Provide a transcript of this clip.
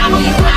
Now we